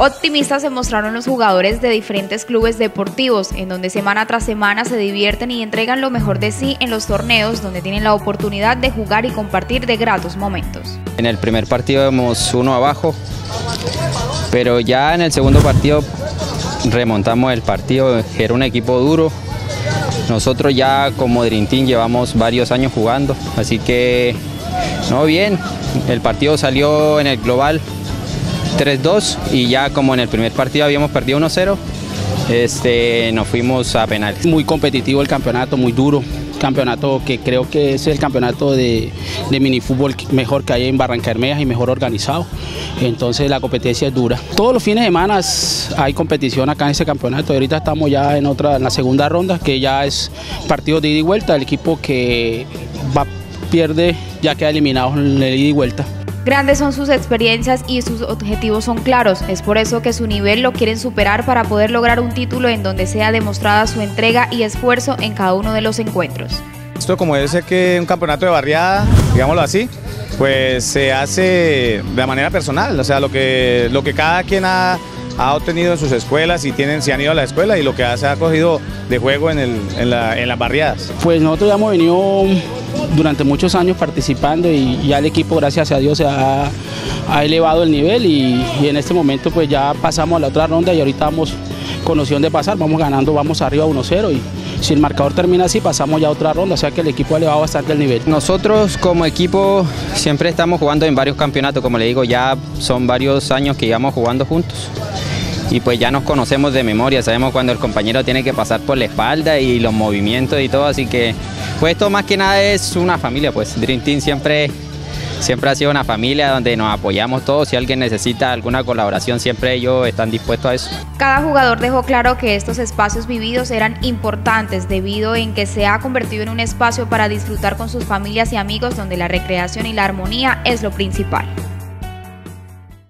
Optimistas se mostraron los jugadores de diferentes clubes deportivos, en donde semana tras semana se divierten y entregan lo mejor de sí en los torneos, donde tienen la oportunidad de jugar y compartir de gratos momentos. En el primer partido vemos uno abajo, pero ya en el segundo partido remontamos el partido, era un equipo duro. Nosotros ya como Dream llevamos varios años jugando, así que no bien, el partido salió en el global 3-2 y ya como en el primer partido habíamos perdido 1-0, este, nos fuimos a penales. Muy competitivo el campeonato, muy duro, campeonato que creo que es el campeonato de, de minifútbol mejor que hay en Barranca y mejor organizado. Entonces la competencia es dura. Todos los fines de semana hay competición acá en ese campeonato. Ahorita estamos ya en otra, en la segunda ronda, que ya es partido de ida y vuelta. El equipo que va, pierde ya queda eliminado en el ida y vuelta. Grandes son sus experiencias y sus objetivos son claros. Es por eso que su nivel lo quieren superar para poder lograr un título en donde sea demostrada su entrega y esfuerzo en cada uno de los encuentros. Esto como es que un campeonato de barriada, digámoslo así, pues se hace de manera personal, o sea, lo que, lo que cada quien ha, ha obtenido en sus escuelas y tienen, se han ido a la escuela y lo que se ha cogido de juego en, el, en, la, en las barriadas. Pues nosotros ya hemos venido durante muchos años participando y ya el equipo, gracias a Dios, ha, elevado el nivel y, en este momento pues ya pasamos a la otra ronda y ahorita vamos con opción de pasar, vamos ganando, vamos arriba 1-0 y si el marcador termina así pasamos ya a otra ronda, o sea que el equipo ha elevado bastante el nivel. Nosotros como equipo siempre estamos jugando en varios campeonatos, como le digo, ya son varios años que íbamos jugando juntos y pues ya nos conocemos de memoria, sabemos cuando el compañero tiene que pasar por la espalda y los movimientos y todo, así que pues esto más que nada es una familia, pues Dream Team siempre, siempre ha sido una familia donde nos apoyamos todos, si alguien necesita alguna colaboración siempre ellos están dispuestos a eso. Cada jugador dejó claro que estos espacios vividos eran importantes debido en que se ha convertido en un espacio para disfrutar con sus familias y amigos donde la recreación y la armonía es lo principal.